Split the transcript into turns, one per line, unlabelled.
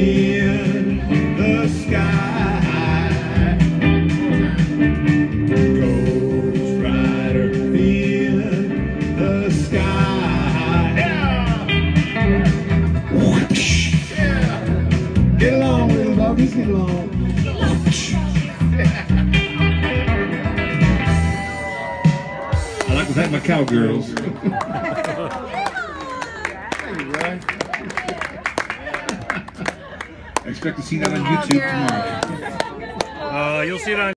in the sky. Ghost rider in the sky. Yeah! Yeah. Get along, get along. I like to thank my cowgirls. I expect to see that on YouTube tomorrow.
Uh, you'll see it on